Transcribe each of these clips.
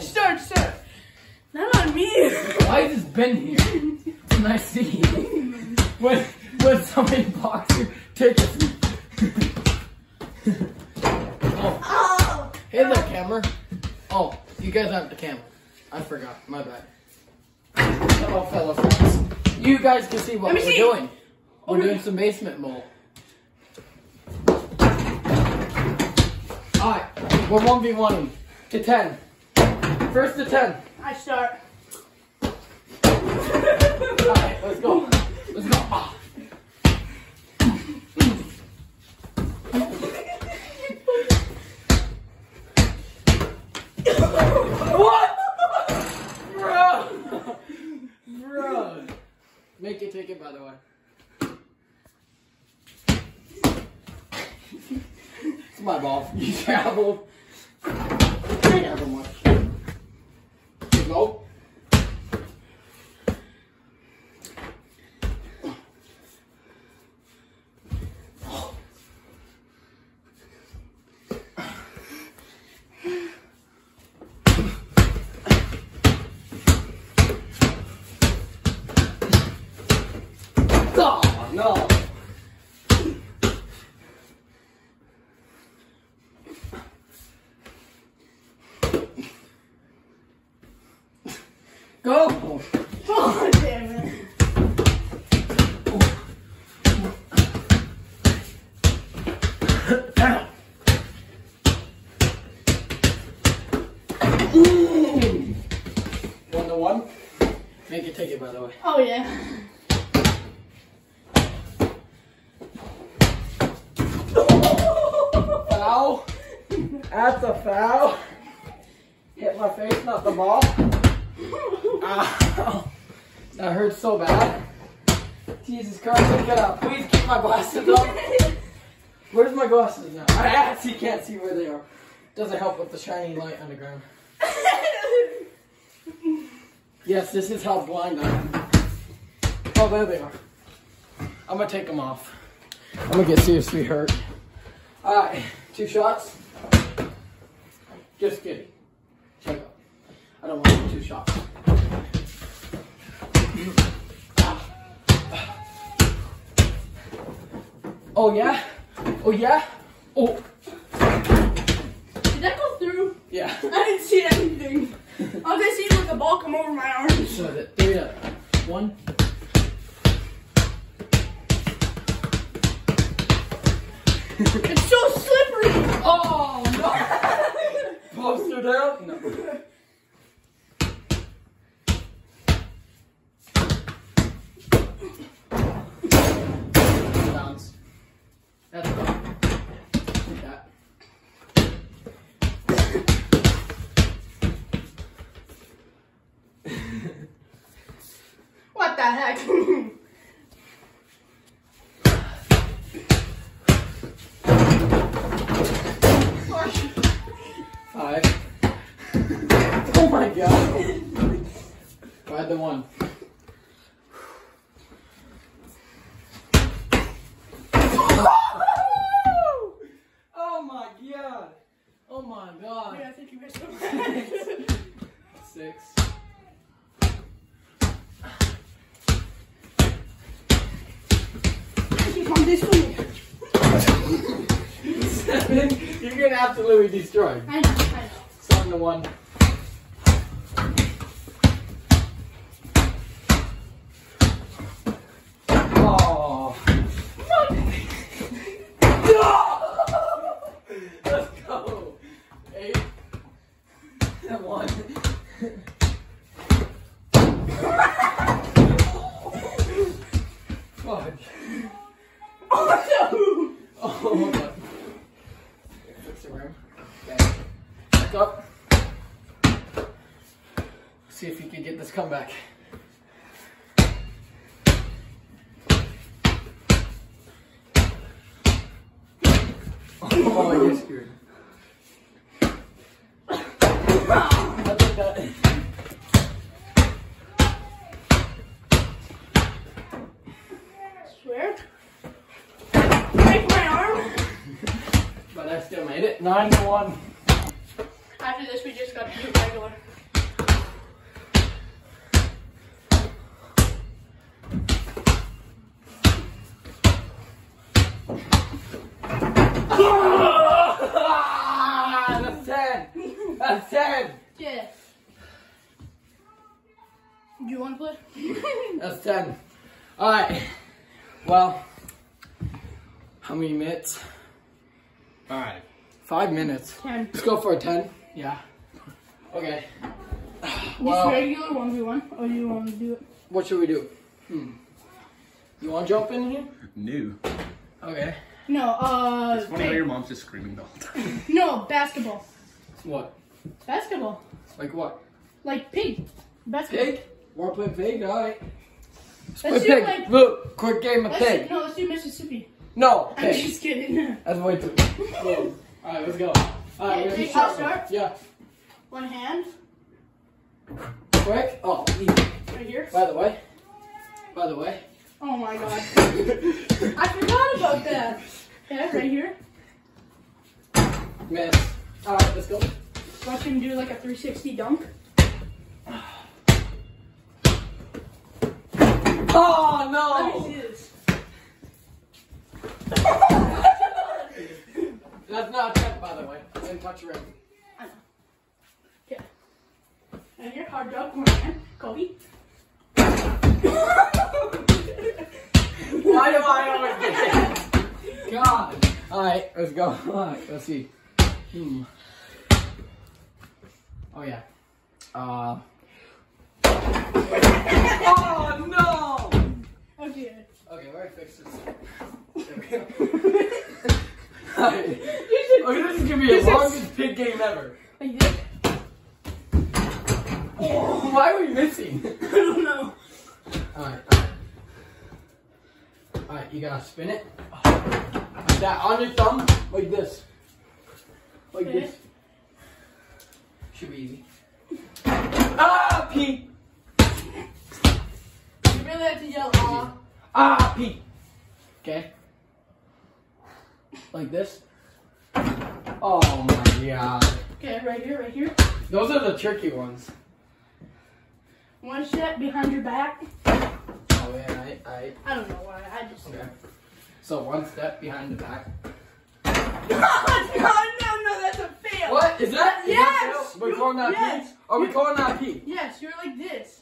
Start, start. Not on me. Why has this been here? It's nice seeing you. When, when somebody blocks your tickets. oh, Oh. hey there, camera. Oh, you guys have the camera. I forgot. My bad. Hello, fellow friends. You guys can see what we're see. doing. We're Oh, doing some basement mold. Alright, we're 1v1 to 10. First to 10. I start. Alright, let's go. Let's go. Ah. what? Bro! Bro! Make it take it, by the way. It's my ball. You traveled. legal. Go! Oh, damn it. One to one. Make it take it, by the way. Oh, yeah. Foul. That's a foul. Hit my face, not the ball. Ow. That hurts so bad. Jesus Christ, get up. Please keep my glasses up. Where's my glasses now? I actually can't see where they are. Doesn't help with the shining light on the ground. Yes, this is how blind I am. Oh, there they are. I'm gonna take them off. I'm gonna get seriously hurt. Alright, two shots. Just kidding. Check out. I don't want two shots. Oh yeah? Oh yeah? Oh Did that go through? yeah. I didn't see anything. I was just seeing like a ball come over my arm. So the three up. One. It's so slippery. Oh no! Poster down? No. Heck? Five. Oh my god. Five to one. Oh my god. Oh my god. Yeah, I think you missed it. Six. Come this way. Seven. You're getting absolutely destroyed. I know, I know. Seven to one. Oh. Let's go. Eight and one. Fuck. Oh Oh, hold on. Okay. Back up. See if you can get this comeback. Oh, you're screwed. Made it, nine to one. After this, we just got to do regular. That's 10. That's 10. Yeah. Do you want to play? That's 10. All right. Well, how many minutes? Five. Five minutes. Ten. Let's go for a 10. Yeah. Okay. Just Well, regular one v one, or you want to do it? what should we do? Hmm. You want to jump in here? New. Okay. No. Uh. It's funny how your mom's just screaming the whole time. No, basketball. What? Basketball. Like what? Like pig. Basketball. Pig? Want to play pig? Alright. Let's do pig. like. Look, quick game of Let's, pig. no, let's do Mississippi. No, I'm just kidding. That's way too. Whoa. Alright, let's go. Alright, Okay, we're gonna pig, do I'll shot Yeah. One hand Quick. Oh, easy. right here. By the way. By the way. Oh my god. I forgot about that. Yeah, right here. Miss. Alright, let's go. Watch him do like a 360 dunk. Oh Let me no! see this. That's not a tech, by the I didn't touch your rim. Okay. And here, hard one hand. Kobe. Why do I always get it? God. Alright, let's go. Alright, let's see. Hmm. Oh yeah. Uh. Oh no! Okay. Okay, where I fix this? There we go. Okay, this is gonna be the longest pig game ever. This? Why are we missing? I don't know. Alright, alright. Alright, you gotta spin it. Like that, on your thumb, like this. Like Okay. this. Should be easy. Ah, Pete! You really have to yell, ah. Ah, Pete! Okay. Like this. Oh my god. Okay, right here, right here. Those are the tricky ones. One step behind your back. Oh yeah, I, I, I don't know why. I just. okay. So one step behind the back. no, no, no, that's a fail. What? Is that? is that Yes! fail? We're calling that Yes! P? Are we calling that P? Yes, you're like this.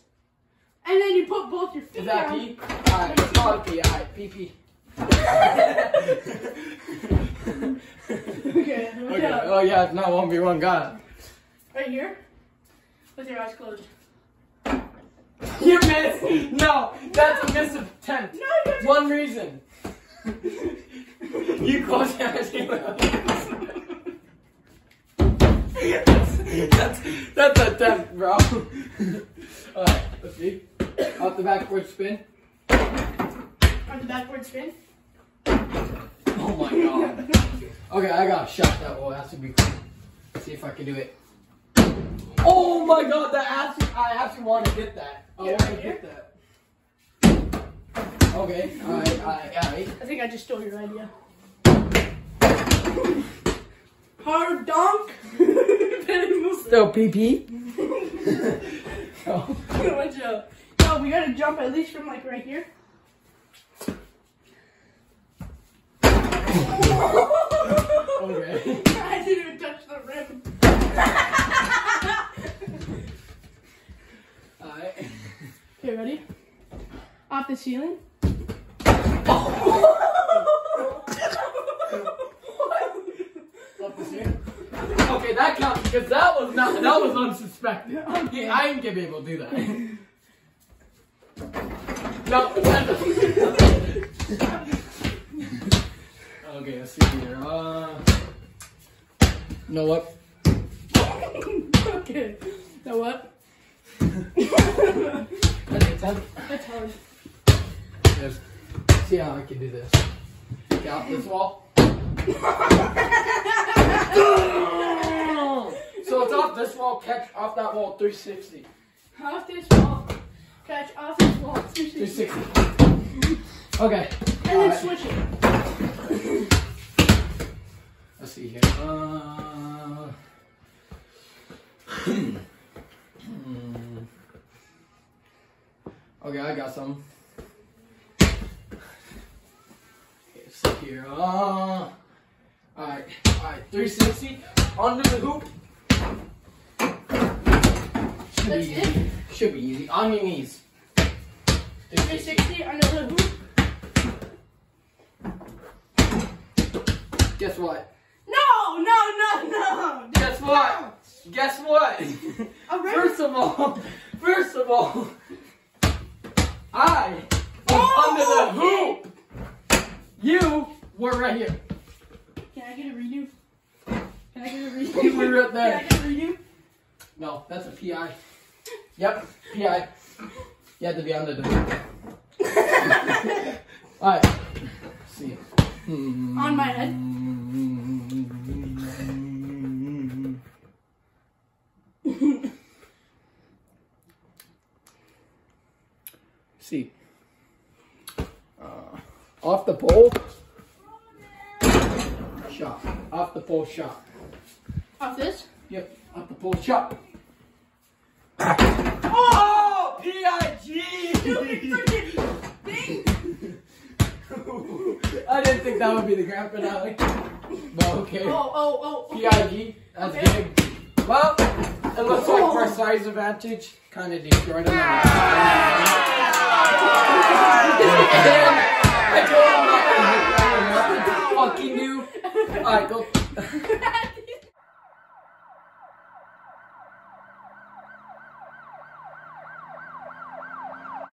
And then you put both your feet Is that down. P? Alright, let's call it P. Alright, P P. Okay, Okay. Oh yeah, it's not one v one. Got Right here. With your eyes closed. it. You missed. No, that's a miss attempt. No, One reason. you closed your eyes. that's, that's a attempt, bro. Alright, let's see. Off the backward spin. On the backward spin. Oh my god. Okay, I got a shot that will have to be cool. See if I can do it. Oh my god, that actually, I actually want to get that. I Yeah, want to get that. Okay, alright, alright, alright. I think I just stole your idea. Hard dunk. Still PP. oh. Watch out. No, we gotta jump at least from like right here. Okay. I didn't even touch the rim. Alright. Okay, ready? Off the ceiling. Up the ceiling. Okay, that counts because that was not that was unsuspected. Okay. I ain't gonna be able to do that. no, that Okay, let's see here. Uh, you know what? okay. Now what? That's a ten. That's hard. Just see how I can do this. Get off this wall. so it's off this wall, catch off that wall, 360. Off this wall. Catch off this wall. 360. 360. Okay. And then Alright. switch it. Let's see here. Uh, okay, I got some. Okay, let's see here. Uh, alright, alright. 360 under the hoop. Should That's be it? easy. Should be easy. On your knees. 360 under the hoop. Guess what? No, no, no, no. Guess what? Guess what? First of all, first of all, I was Oh, under the hoop. You were right here. Can I get a redo? Can I get a redo? You were right Can I get a redo? No, that's a PI. Yep, PI. You had to be under the hoop. Alright. See. On my head. Mm-hmm. See. Uh, off the pole. Shot. Off the pole shot. Off this? Yep, off the pole shot. Oh! P-I-G! I didn't think that would be the grand finale. But okay. Oh, oh, oh. okay. P-I-G, that's Okay. big. Well, it looks like for oh. size advantage, kind of destroyed him. Fucking new. Alright, go.